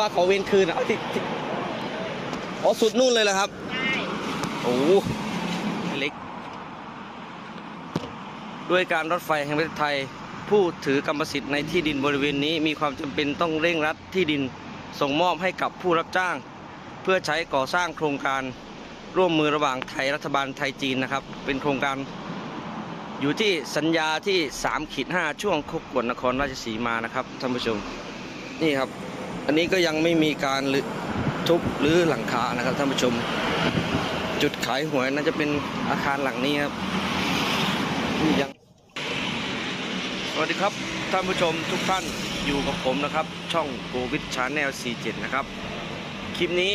ว่าเขาเว้นคืนอะเอาที่ที่อ๋อสุดนู่นเลยเหรอครับใช่โอ้โหเล็ก ด้วยการรถไฟแห่งประเทศไทย ผู้ถือกรรมสิทธิ์ในที่ดินบริเวณนี้มีความจำเป็นต้องเร่งรัดที่ดินส่งมอบให้กับผู้รับจ้าง เพื่อใช้ก่อสร้างโครงการร่วมมือระหว่างไทยรัฐบาลไทยจีนนะครับ เป็นโครงการ อยู่ที่สัญญาที่3ขีด5ช่วงคกกวนนครราชสีมานะครับท่านผู้ชม นี่ครับ อันนี้ก็ยังไม่มีการทุบหรือหลังคานะครับท่านผู้ชม จุดขายหวยน่าจะเป็นอาคารหลังนี้ครับยังสวัสดีครับท่านผู้ชมทุกท่านอยู่กับผมนะครับ ช่องโกวิดชาแนล 47 นะครับ คลิปนี้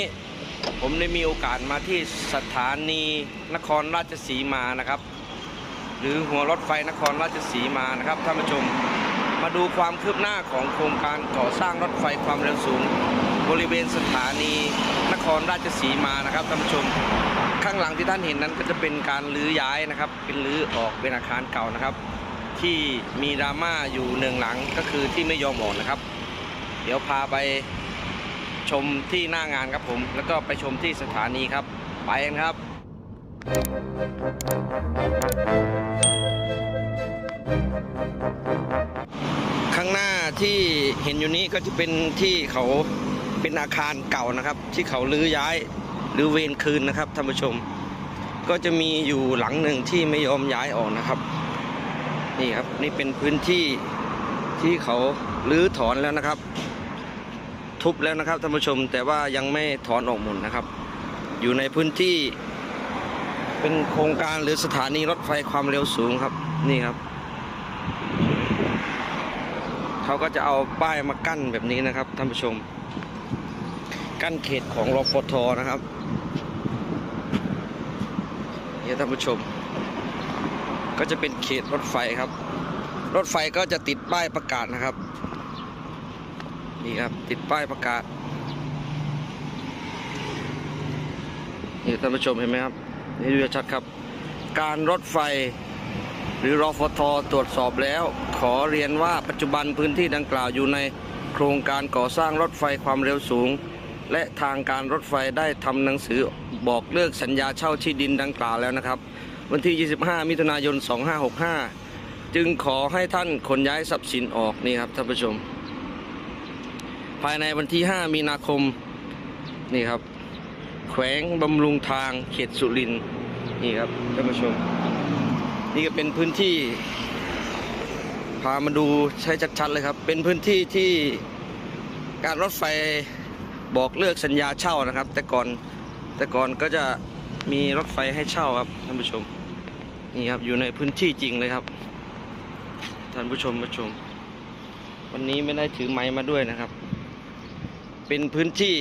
ผมได้มีโอกาสมาที่สถานีนครราชสีมานะครับ หรือหัวรถไฟนครราชสีมานะครับท่านผู้ชม มาดูความคืบหน้าของโครงการก่อสร้างรถไฟความเร็วสูง บริเวณสถานีนครราชสีมานะครับท่านผู้ชม ข้างหลังที่ท่านเห็นนั้นก็จะเป็นการรื้อย้ายนะครับ เป็นรื้อออกเป็นอาคารเก่านะครับ ที่มีดราม่าอยู่หนึ่งหลังก็คือที่ไม่ยอมออกนะครับ เดี๋ยวพาไปชมที่หน้างานครับผม แล้วก็ไปชมที่สถานีครับ ไปกันครับข้างหน้า ที่เห็นอยู่นี้ก็จะเป็นที่เขาเป็นอาคารเก่านะครับ ที่เขาลื้อย้ายหรือเวรคืนนะครับท่านผู้ชม ก็จะมีอยู่หลังหนึ่งที่ไม่ยอมย้ายออกนะครับ นี่ครับนี่เป็นพื้นที่ที่เขาลื้อถอนแล้วนะครับ ทุบแล้วนะครับท่านผู้ชม แต่ว่ายังไม่ถอนออกหมดนะครับ อยู่ในพื้นที่เป็นโครงการหรือสถานีรถไฟความเร็วสูงครับนี่ครับ เขาก็จะเอาป้ายมากั้นแบบนี้นะครับท่านผู้ชม กั้นเขตของรอฟทนะครับเนี่ยท่านผู้ชม ก็จะเป็นเขตรถไฟครับ รถไฟก็จะติดป้ายประกาศนะครับนี่ครับติดป้ายประกาศนี่ท่านผู้ชมเห็นไหมครับนี่ดูชัดครับ การรถไฟหรือรอฟทตรวจสอบแล้ว ขอเรียนว่าปัจจุบันพื้นที่ดังกล่าวอยู่ในโครงการก่อสร้างรถไฟความเร็วสูง และทางการรถไฟได้ทำหนังสือบอกเลิกสัญญาเช่าที่ดินดังกล่าวแล้วนะครับ วันที่ 25 มิถุนายน 2565 จึงขอให้ท่านขนย้ายทรัพย์สินออกนี่ครับท่านผู้ชม ภายในวันที่ 5 มีนาคมนี่ครับ แขวงบำรุงทางเขตสุรินทร์นี่ครับท่านผู้ชม นี่ก็เป็นพื้นที่ พามาดูใช้ชัดๆเลยครับ เป็นพื้นที่ที่การรถไฟบอกเลิกสัญญาเช่านะครับ แต่ก่อนแต่ก่อนก็จะมีรถไฟให้เช่าครับท่านผู้ชมนี่ครับอยู่ในพื้นที่จริงเลยครับท่านผู้ชมผู้ชม วันนี้ไม่ได้ถือไม้มาด้วยนะครับ เป็นพื้นที่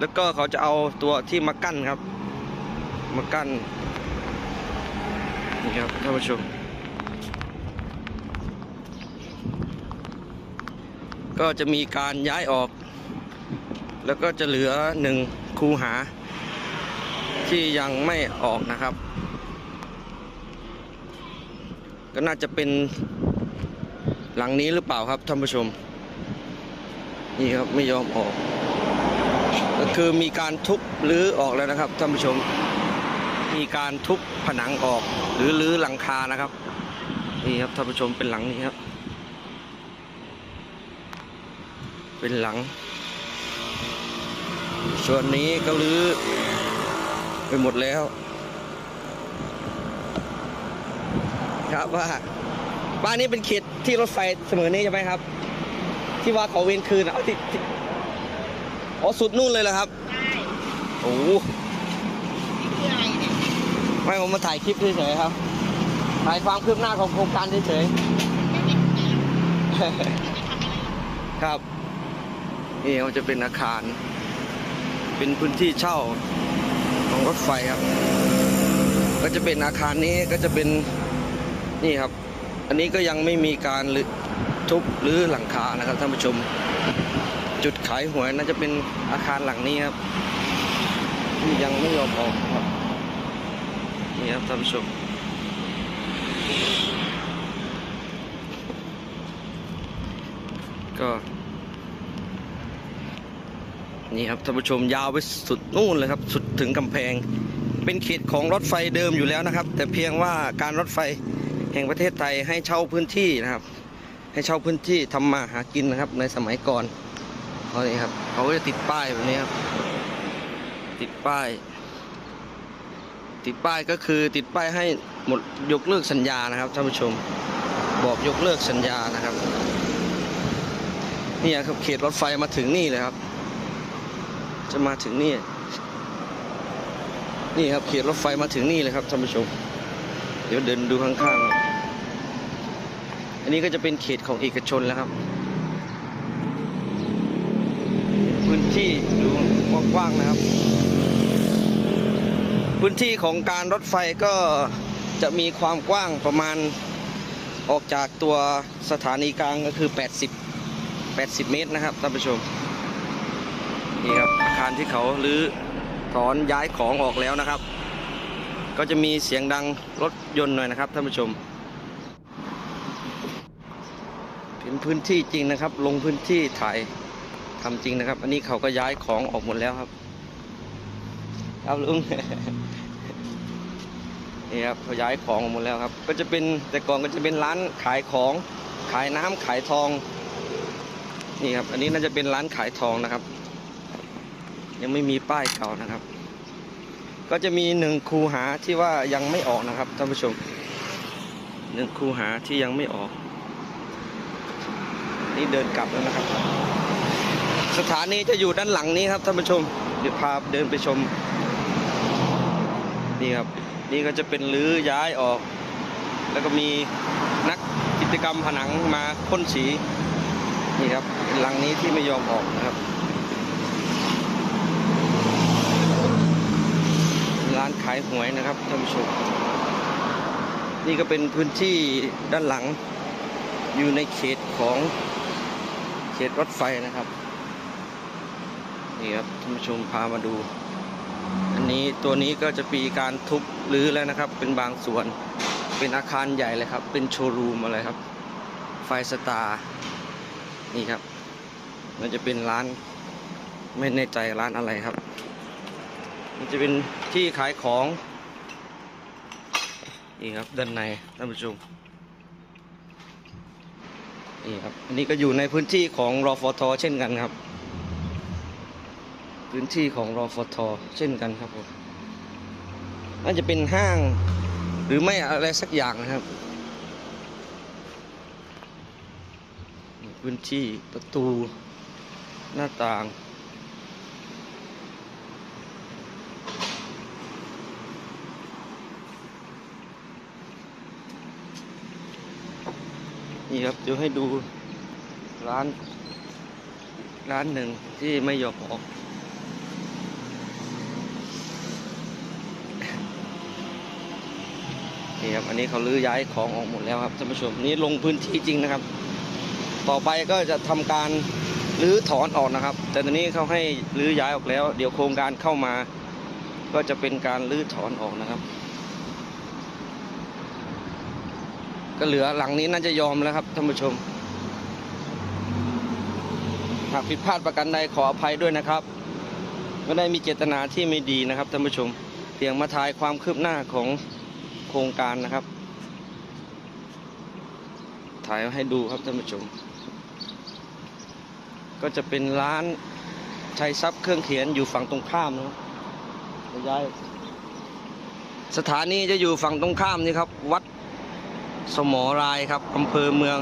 แล้วก็เขาจะเอาตัวที่มากั้นครับ มากั้นนี่ครับท่านผู้ชม ก็จะมีการย้ายออก แล้วก็จะเหลือหนึ่งคูหา ที่ยังไม่ออกนะครับ ก็น่าจะเป็นหลังนี้หรือเปล่าครับท่านผู้ชม นี่ครับไม่ยอมออก ก็คือมีการทุบหรือออกแล้วนะครับท่านผู้ชม มีการทุบผนังออก หรือรื้อหลังคานะครับ นี่ครับท่านผู้ชมเป็นหลังนี้ครับ เป็นหลัง ส่วนนี้ก็รื้อไปหมดแล้วครับว่าบ้านนี้เป็นเขตที่รถไฟเสมอนี้ใช่ไหมครับ ที่ว่าเขาเว้นคืนอะเอาที่ที่อ๋อสุดนู่นเลยเหรอครับใช่โอ้โหนี่คืออะไรเนี่ยไม่ผมมาถ่ายคลิปเฉยๆครับถ่ายความคืบหน้าของโครงการเฉยไม่เป็นนะๆไม่ไปทำอะไรหรอกครับ นี่มันจะเป็นอาคาร เป็นพื้นที่เช่าของรถไฟครับ ก็จะเป็นอาคารนี้ก็จะเป็นนี่ครับ อันนี้ก็ยังไม่มีการรื้อทุบหรือหลังคานะครับท่านผู้ชม จุดขายหวยน่าจะเป็นอาคารหลังนี้ครับที่ยังไม่ยอมออกครับนี่ครับท่านผู้ชมก็ นี่ครับท่านผู้ชมยาวไปสุดนู่นเลยครับสุดถึงกำแพง เป็นเขตของรถไฟเดิมอยู่แล้วนะครับ แต่เพียงว่าการรถไฟแห่งประเทศไทยให้เช่าพื้นที่นะครับ ให้เช่าพื้นที่ทำมาหากินนะครับในสมัยก่อนเขานี่ครับเขาก็จะติดป้ายแบบนี้ครับติดป้าย ติดป้ายก็คือติดป้ายให้หมดยกเลิกสัญญานะครับท่านผู้ชมบอกยกเลิกสัญญานะครับนี่ครับเขตรถไฟมาถึงนี่เลยครับ จะมาถึงนี่ นี่ครับเขตรถไฟมาถึงนี่เลยครับท่านผู้ชม เดี๋ยวเดินดูข้างๆครับอันนี้ก็จะเป็นเขตของเอกชนแล้วครับ พื้นที่ดูกว้างๆนะครับ พื้นที่ของการรถไฟก็จะมีความกว้างประมาณออกจากตัวสถานีกลางก็คือ 80 80 เมตรนะครับท่านผู้ชม นี่ครับอาคารที่เขารื้อถอนย้ายของออกแล้วนะครับ ก็จะมีเสียงดังรถยนต์หน่อยนะครับท่านผู้ชมเป็นพื้นที่จริงนะครับ ลงพื้นที่ถ่ายทำจริงนะครับ อันนี้เขาก็ย้ายของออกหมดแล้วครับครับลุงนี่ครับเขาย้ายของออกหมดแล้วครับ ก็จะเป็นแต่ก่อนก็จะเป็นร้านขายของขายน้ำขายทองนี่ครับ อันนี้น่าจะเป็นร้านขายทองนะครับ ยังไม่มีป้ายเก่านะครับ ก็จะมีหนึ่งคูหาที่ว่ายังไม่ออกนะครับท่านผู้ชมหนึ่งคูหาที่ยังไม่ออก นี่เดินกลับแล้วนะครับ สถานีจะอยู่ด้านหลังนี้ครับท่านผู้ชมเดี๋ยวพาเดินไปชมนี่ครับนี่ก็จะเป็นรื้อย้ายออก แล้วก็มีนักกิจกรรมผนังมาพ่นสีนี่ครับเป็นหลังนี้ที่ไม่ยอมออกนะครับานขายหวยนะครับท่านผู้ชม นี่ก็เป็นพื้นที่ด้านหลัง อยู่ในเขตของเขตรถไฟนะครับ นี่ครับท่านผู้ชมพามาดู อันนี้ตัวนี้ก็จะมีการทุบรื้อแล้วนะครับ เป็นบางส่วน เป็นอาคารใหญ่เลยครับ เป็นโชว์รูมอะไรครับ ไฟสตาร์นี่ครับมันจะเป็นร้านไม่แน่ใจร้านอะไรครับ มันจะเป็นที่ขายของ นี่ครับด้านในท่านผู้ชมนี่ครับอันนี้ก็อยู่ในพื้นที่ของรอฟทเช่นกันครับ พื้นที่ของรอฟทเช่นกันครับผมน่าจะเป็นห้าง หรือไม่อะไรสักอย่างนะครับพื้นที่ประตูหน้าต่าง นี่ครับเดี๋ยวให้ดูร้าน ร้านหนึ่งที่ไม่ยอมออกนี่ครับอันนี้เขาลื้อย้ายของออกหมดแล้วครับท่านผู้ชมนี่ลงพื้นที่จริงนะครับ ต่อไปก็จะทำการรื้อถอนออกนะครับ แต่ตอนนี้เขาให้รื้อย้ายออกแล้ว เดี๋ยวโครงการเข้ามา ก็จะเป็นการรื้อถอนออกนะครับ ก็เหลือหลังนี้น่าจะยอมแล้วครับท่านผู้ชม หากผิดพลาดประการใดขออภัยด้วยนะครับไม่ได้มีเจตนาที่ไม่ดีนะครับท่านผู้ชม เพียงมาทายความคืบหน้าของโครงการนะครับ ถ่ายให้ดูครับท่านผู้ชม ก็จะเป็นร้านชัยทรัพย์เครื่องเขียนอยู่ฝั่งตรงข้ามนะครับย้ายสถานีจะอยู่ฝั่งตรงข้ามนี่ครับ วัด สมอรายครับอำเภอเมือง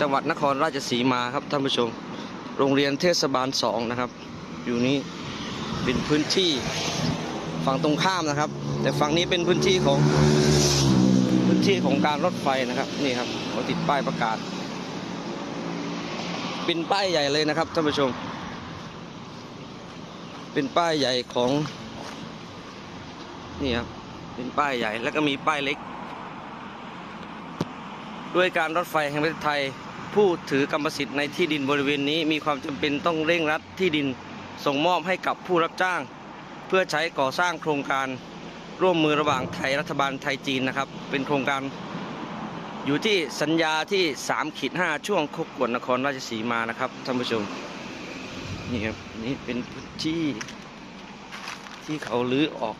จังหวัดนครราชสีมาครับท่านผู้ชม โรงเรียนเทศบาลสองนะครับ อยู่นี้เป็นพื้นที่ฝั่งตรงข้ามนะครับ แต่ฝั่งนี้เป็นพื้นที่ของพื้นที่ของการรถไฟนะครับนี่ครับเขาติดป้ายประกาศ เป็นป้ายใหญ่เลยนะครับท่านผู้ชม เป็นป้ายใหญ่ของนี่ครับเป็นป้ายใหญ่แล้วก็มีป้ายเล็ก ด้วยการรถไฟแห่งประเทศไทย ผู้ถือกรรมสิทธิ์ในที่ดินบริเวณนี้มีความจำเป็นต้องเร่งรัดที่ดินส่งมอบให้กับผู้รับจ้าง เพื่อใช้ก่อสร้างโครงการร่วมมือระหว่างไทยรัฐบาลไทยจีนนะครับ เป็นโครงการ อยู่ที่สัญญาที่3ขีด5ช่วงคกวดนครราชสีมานะครับท่านผู้ชมนี่ครับนี่เป็นพื้นที่ที่เขาลื้อออก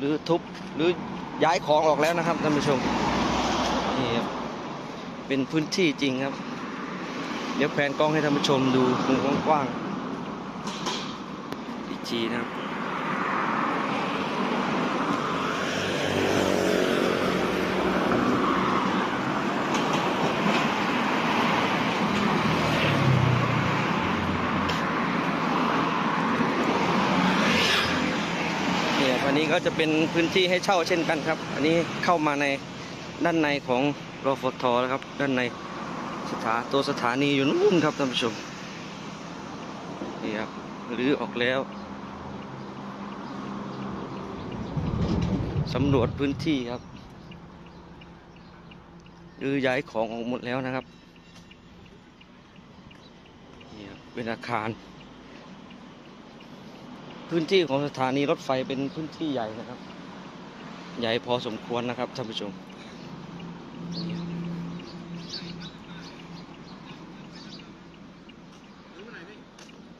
ลื้อทุบหรือย้ายของออกแล้วนะครับท่านผู้ชม นี่ครับ เป็นพื้นที่จริงครับ เดี๋ยวแผนกล้องให้ท่านผู้ชมดูมุมกว้างๆอีกทีนะครับเนี่ยอันนี้ก็จะเป็นพื้นที่ให้เช่าเช่นกันครับ อันนี้เข้ามาใน ด้านในของรฟทนะครับ ด้านในสถาตัวสถานีอยู่นู่นครับท่านผู้ชมนี่ครับรื้อออกแล้วสำรวจพื้นที่ครับรื้อย้ายของออกหมดแล้วนะครับนี่ครับเป็นอาคาร พื้นที่ของสถานีรถไฟเป็นพื้นที่ใหญ่นะครับ ใหญ่พอสมควรนะครับท่านผู้ชม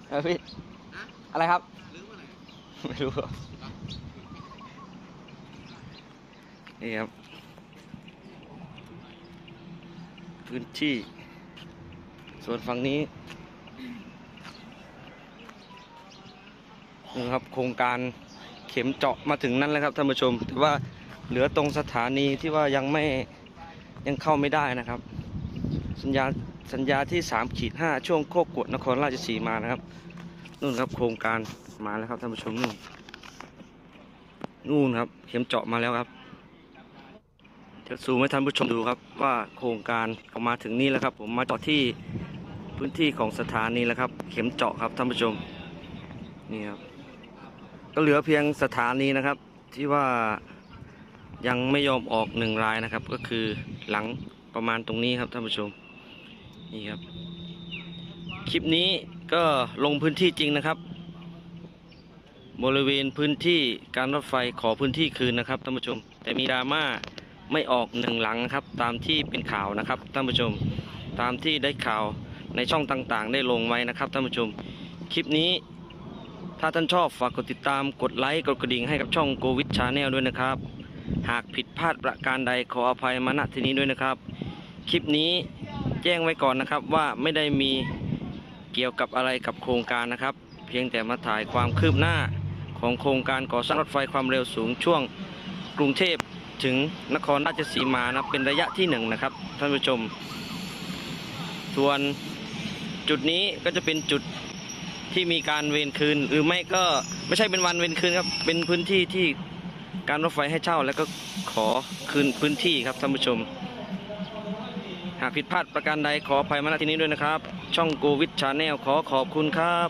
เออพี่อะไรครับ ไม่รู้ครับนี่ครับ พื้นที่ ส่วนฝั่งนี้นะครับ โครงการเข็มเจาะมาถึงนั่นแล้วครับท่านผู้ชม แต่ว่าเหลือตรงสถานีที่ว่ายังไม่ยังเข้าไม่ได้นะครับ สัญญา สัญญาที่3ขีด5ช่วงโคกกวดนครราชสีมานะครับนู่นครับโครงการมาแล้วครับท่านผู้ชมนู่นนู่นครับ เข็มเจาะมาแล้วครับเดี๋ยวซูมให้ท่านผู้ชมดูครับว่าโครงการออกมาถึงนี่แล้วครับ ผมมาเจาะที่พื้นที่ของสถานีแล้วครับ เข็มเจาะครับท่านผู้ชมนี่ครับก็เหลือเพียงสถานีนะครับ ที่ว่ายังไม่ยอมออกหนึ่งรายนะครับ ก็คือหลังประมาณตรงนี้ครับท่านผู้ชม นี่ครับ คลิปนี้ก็ลงพื้นที่จริงนะครับ บริเวณพื้นที่การรถไฟขอพื้นที่คืนนะครับท่านผู้ชม แต่มีดราม่าไม่ออกหนึ่งหลังนะครับ ตามที่เป็นข่าวนะครับท่านผู้ชม ตามที่ได้ข่าวในช่องต่างๆ ได้ลงไว้นะครับท่านผู้ชม คลิปนี้ ถ้าท่านชอบฝากกดติดตามกดไลค์กดกระดิ่งให้กับช่องโกวิด Channel ด้วยนะครับ หากผิดพลาดประการใดขออภัยมาณที่นี้ด้วยนะครับ คลิปนี้ แจ้งไว้ก่อนนะครับว่าไม่ได้มีเกี่ยวกับอะไรกับโครงการนะครับ เพียงแต่มาถ่ายความคืบหน้าของโครงการก่อสร้างรถไฟความเร็วสูงช่วงกรุงเทพถึงนครราชสีมานะเป็นระยะที่หนึ่งนะครับท่านผู้ชม ส่วนจุดนี้ก็จะเป็นจุดที่มีการเวรคืน หรือไม่ก็ไม่ใช่เป็นวันเวรคืนครับ เป็นพื้นที่ที่การรถไฟให้เช่าแล้วก็ขอคืนพื้นที่ครับท่านผู้ชม หากผิดพลาดประการใดขออภัยมาณที่นี้ด้วยนะครับ ช่องโกวิดชาแนลขอขอบคุณครับ